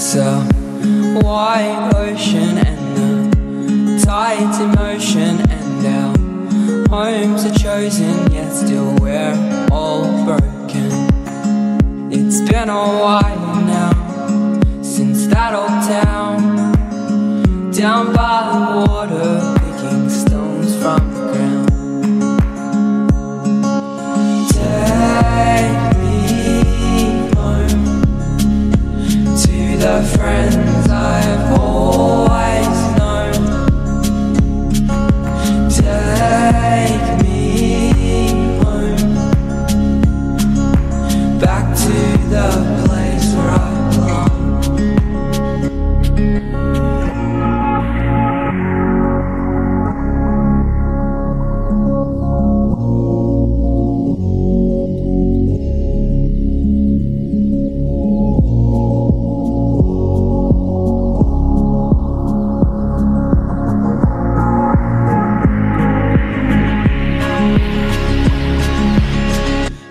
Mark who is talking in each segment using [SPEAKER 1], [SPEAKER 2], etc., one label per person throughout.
[SPEAKER 1] It's a wide ocean and the tide's in motion and our homes are chosen yet still we're all broken. It's been a while now since that old town down by the water to the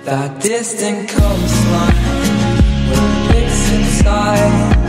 [SPEAKER 1] That distant coastline skies washed away